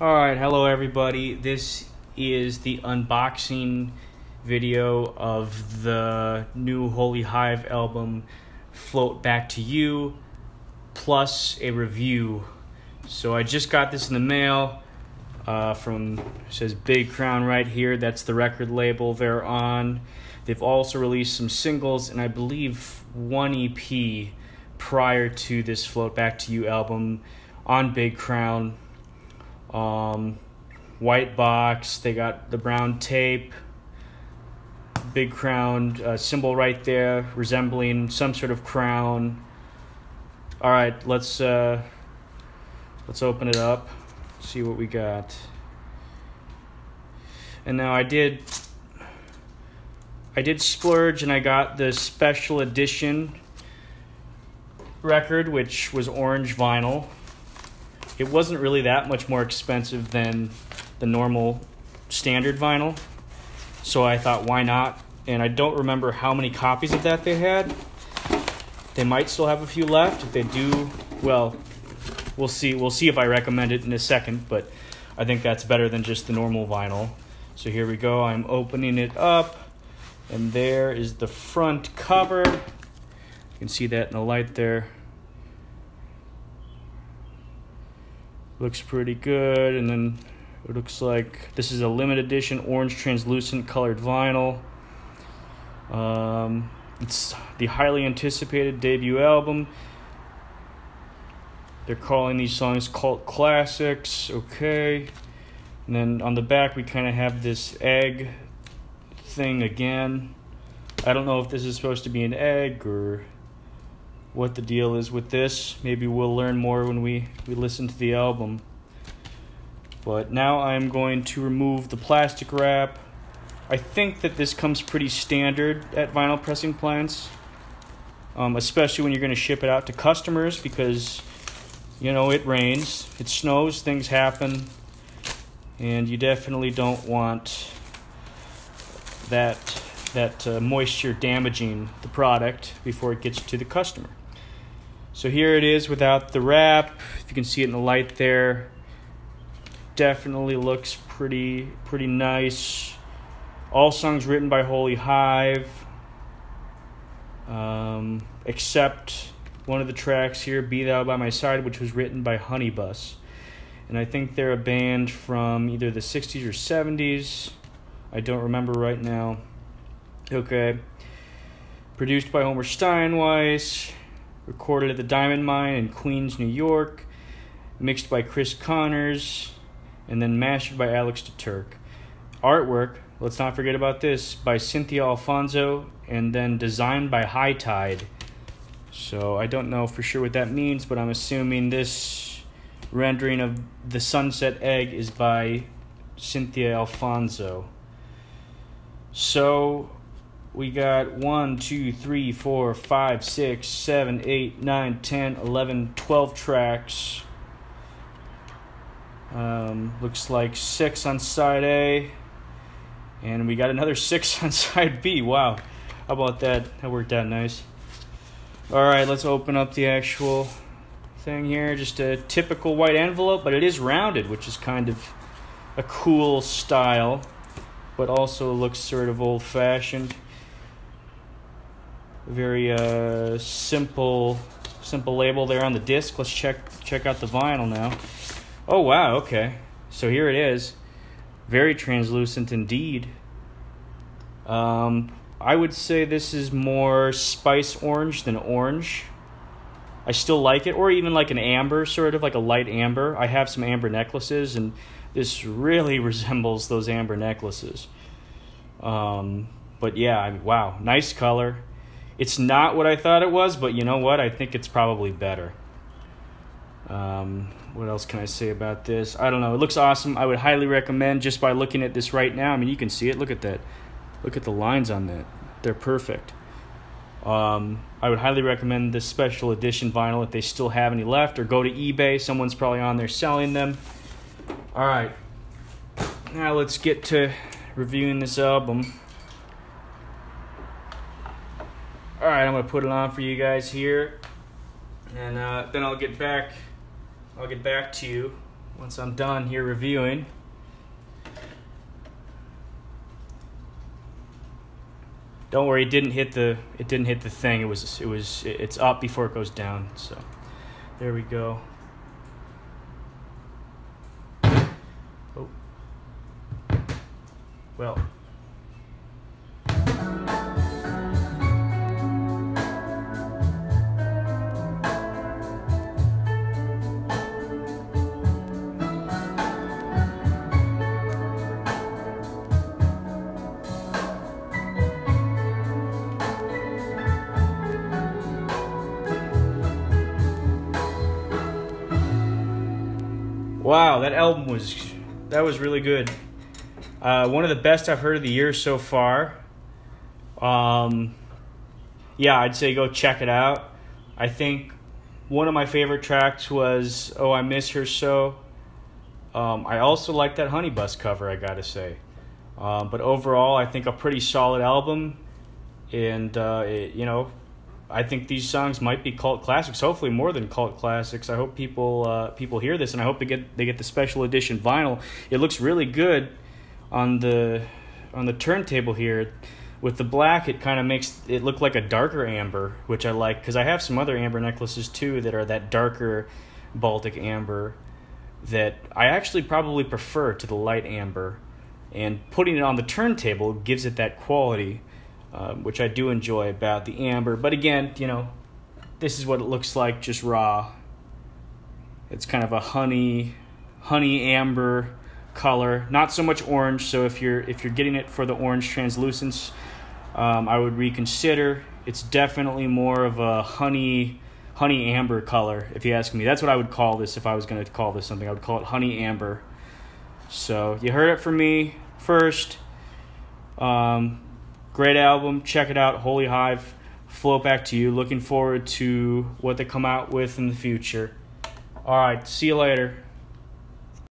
All right, hello everybody. This is the unboxing video of the new Holy Hive album, Float Back to You, plus a review. So I just got this in the mail uh, from says Big Crown right here. That's the record label they're on. They've also released some singles and I believe one EP prior to this Float Back to You album on Big Crown. Um, white box. They got the brown tape. Big crown uh, symbol right there, resembling some sort of crown. All right, let's uh, let's open it up. See what we got. And now I did I did splurge and I got the special edition record, which was orange vinyl. It wasn't really that much more expensive than the normal standard vinyl. So I thought, why not? And I don't remember how many copies of that they had. They might still have a few left. If they do, well, we'll see. We'll see if I recommend it in a second, but I think that's better than just the normal vinyl. So here we go. I'm opening it up, and there is the front cover. You can see that in the light there. Looks pretty good, and then it looks like this is a limited edition orange translucent colored vinyl. Um, it's the highly anticipated debut album. They're calling these songs cult classics. Okay. And then on the back, we kind of have this egg thing again. I don't know if this is supposed to be an egg or what the deal is with this. Maybe we'll learn more when we, we listen to the album. But now I'm going to remove the plastic wrap. I think that this comes pretty standard at vinyl pressing plants, um, especially when you're going to ship it out to customers because, you know, it rains, it snows, things happen, and you definitely don't want that that uh, moisture damaging the product before it gets to the customer. So here it is without the wrap. If you can see it in the light there, definitely looks pretty pretty nice. All songs written by Holy Hive, um, except one of the tracks here, "Be Thou by My Side," which was written by Honeybus, and I think they're a band from either the '60s or '70s. I don't remember right now. Okay. Produced by Homer Steinweiss, recorded at the Diamond Mine in Queens, New York, mixed by Chris Connors, and then mastered by Alex DeTurk. Artwork, let's not forget about this, by Cynthia Alfonso, and then designed by High Tide. So I don't know for sure what that means, but I'm assuming this rendering of the sunset egg is by Cynthia Alfonso. So we got 1, 2, 3, 4, 5, 6, 7, 8, 9, 10, 11, 12 tracks. Um, looks like 6 on side A. And we got another 6 on side B. Wow. How about that? That worked out nice. Alright, let's open up the actual thing here. Just a typical white envelope, but it is rounded, which is kind of a cool style, but also looks sort of old fashioned very uh, simple simple label there on the disc. Let's check check out the vinyl now. Oh wow, okay. So here it is. Very translucent indeed. Um, I would say this is more spice orange than orange. I still like it, or even like an amber, sort of like a light amber. I have some amber necklaces, and this really resembles those amber necklaces. Um, but yeah, wow, nice color. It's not what I thought it was, but you know what? I think it's probably better. Um, what else can I say about this? I don't know. It looks awesome. I would highly recommend just by looking at this right now. I mean, you can see it. Look at that. Look at the lines on that. They're perfect. Um, I would highly recommend this special edition vinyl if they still have any left, or go to eBay. Someone's probably on there selling them. All right. Now let's get to reviewing this album. All right, I'm gonna put it on for you guys here, and uh, then I'll get back. I'll get back to you once I'm done here reviewing. Don't worry, it didn't hit the it didn't hit the thing. It was it was it's up before it goes down. So there we go. Oh. Well, Wow, that album was that was really good. Uh, one of the best I've heard of the year so far. Um, yeah, I'd say go check it out. I think one of my favorite tracks was "Oh I Miss Her So." Um, I also like that Honeybus cover. I gotta say, um, but overall, I think a pretty solid album, and uh, it, you know, I think these songs might be cult classics. Hopefully, more than cult classics. I hope people uh, people hear this, and I hope they get they get the special edition vinyl. It looks really good on the on the turntable here. With the black, it kind of makes it look like a darker amber, which I like because I have some other amber necklaces too that are that darker Baltic amber that I actually probably prefer to the light amber. And putting it on the turntable gives it that quality um, which I do enjoy about the amber. But again, you know, this is what it looks like just raw. It's kind of a honey, honey amber color, not so much orange. So if you're if you're getting it for the orange translucence, um, I would reconsider. It's definitely more of a honey honey amber color if you ask me. That's what I would call this if I was going to call this something. I would call it honey amber. So you heard it from me first. Um, Great album. Check it out. Holy Hive. Float back to you. Looking forward to what they come out with in the future. All right. See you later.